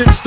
It's the